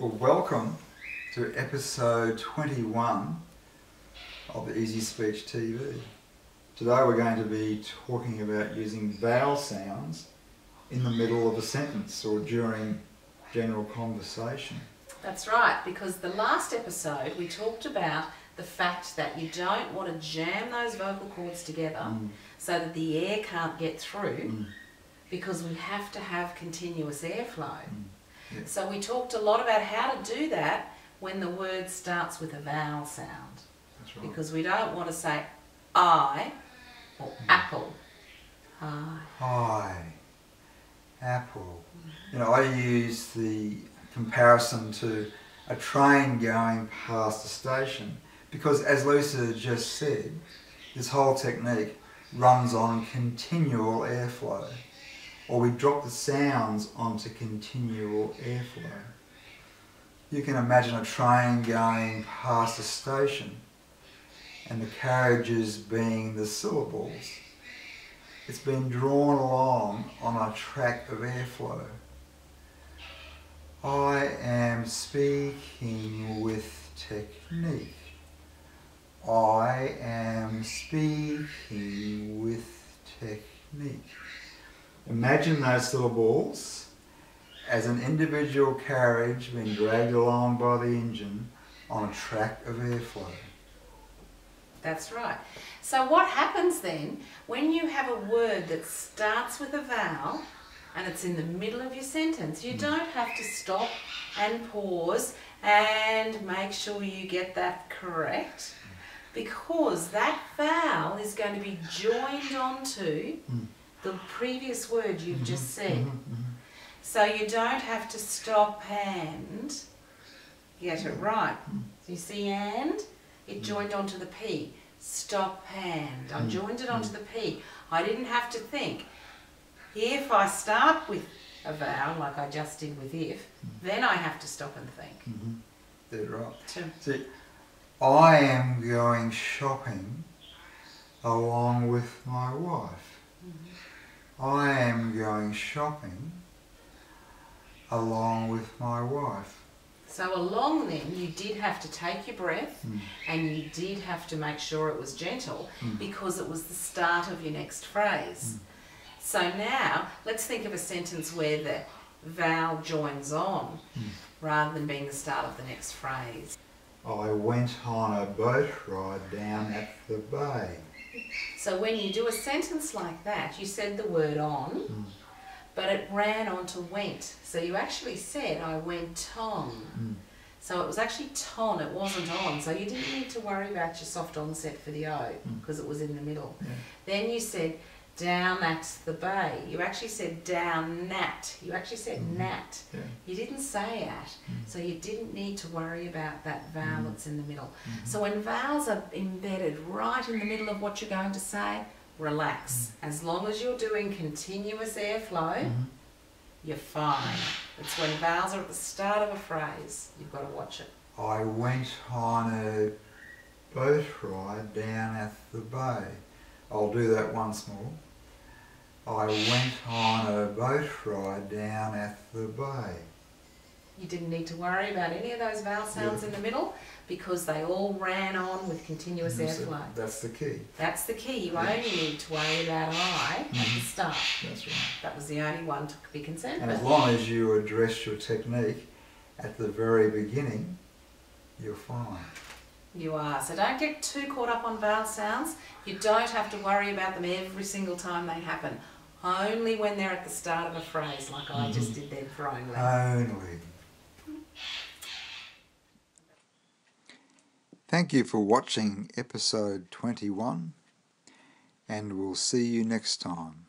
Well, welcome to episode 21 of the Ezy-Speech TV. Today we're going to be talking about using vowel sounds in the middle of a sentence or during general conversation. That's right, because the last episode we talked about the fact that you don't want to jam those vocal cords together Mm. so that the air can't get through Mm. because we have to have continuous airflow. Yeah. So we talked a lot about how to do that when the word starts with a vowel sound That's right. because we don't want to say I or mm. apple. Hi. Hi, apple. You know, I use the comparison to a train going past a station because, as Lisa just said, this whole technique runs on continual airflow, or we drop the sounds onto continual airflow. You can imagine a train going past a station and the carriages being the syllables. It's been drawn along on a track of airflow. I am speaking with technique. I am speaking with technique. Imagine those little balls as an individual carriage being dragged along by the engine on a track of airflow. That's right. So what happens then when you have a word that starts with a vowel and it's in the middle of your sentence? You don't have to stop and pause and make sure you get that correct because that vowel is going to be joined onto Mm. The previous word you've mm-hmm. just said. Mhm, mhm. So you don't have to stop and get it right. So you see and? It mm-hmm. joined onto the P. Stop and. I Mm, joined it onto the P. I didn't have to think. If I start with a vowel, like I just did with if, then I have to stop and think. Dead right. So, See, I am going shopping along with my wife. I am going shopping along with my wife. so along then, you did have to take your breath Mm. and you did have to make sure it was gentle Mm. because it was the start of your next phrase. So now let's think of a sentence where the vowel joins on Mm. rather than being the start of the next phrase. I went on a boat ride down at the bay. So when you do a sentence like that, you said the word on, Mm. but it ran on to went. So you actually said I went on. Mm. So it was actually ton, it wasn't on. So you didn't need to worry about your soft onset for the O because it was in the middle. Yeah. Then you said down at the bay. You actually said down nat. You actually said Mhm. nat. Yeah. You didn't say at. Mm. So you didn't need to worry about that vowel Mhm. that's in the middle. Mhm. So when vowels are embedded right in the middle of what you're going to say, relax. As long as you're doing continuous airflow, Mhm. you're fine. It's when vowels are at the start of a phrase, you've got to watch it. I went on a boat ride down at the bay. I'll do that once more. I went on a boat ride down at the bay. You didn't need to worry about any of those vowel sounds Yeah. in the middle because they all ran on with continuous the- airflow. That's the key. That's the key. You Yeah. only need to worry about I at the Mhm. start. That's right. That was the only one to be concerned And as long as you address your technique at the very beginning, you're fine. You are. So don't get too caught up on vowel sounds. You don't have to worry about them every single time they happen. Only when they're at the start of a phrase, like I just mm-hmm. did then for only. Only. Thank you for watching episode 21, and we'll see you next time.